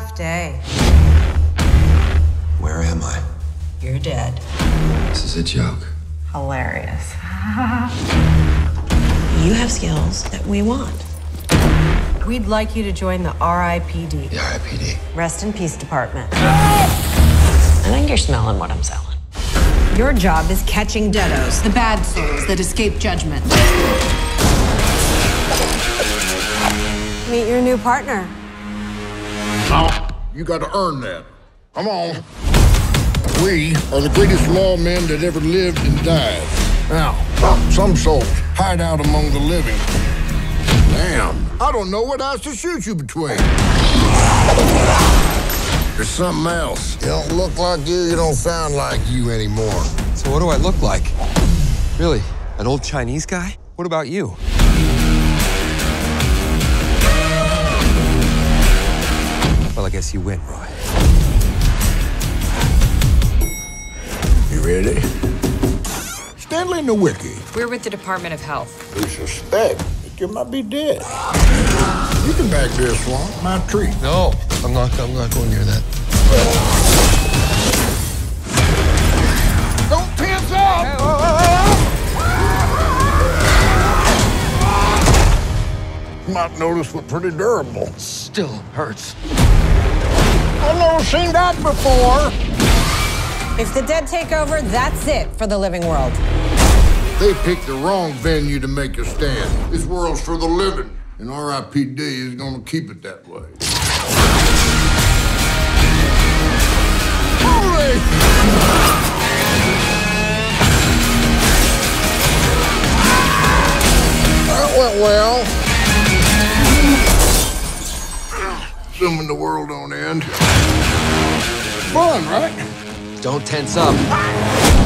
tough day. Where am I? You're dead. This is a joke. Hilarious. You have skills that we want. We'd like you to join the RIPD. The RIPD. Rest in Peace Department. I think you're smelling what I'm selling. Your job is catching deados. The bad souls that escape judgment. Meet your new partner. Now, you got to earn that. Come on. We are the greatest lawmen that ever lived and died. Now, some souls hide out among the living. Damn, I don't know what else to shoot you between. There's something else. You don't look like you, you don't sound like you anymore. So what do I look like? Really? An old Chinese guy? What about you? Well, I guess you win, Roy. You ready? Stanley Nowicki, We're with the Department of Health. we suspect that you might be dead. You can back this one, my treat. No, I'm not. I'm not going near that. Don't piss off! Might notice we're pretty durable. Still hurts. I've never seen that before. If the dead take over, that's it for the living world. They picked the wrong venue to make a stand. This world's for the living, and RIPD is gonna keep it that way. Holy! That went well. Assuming the world don't end. Fun, right? Don't tense up.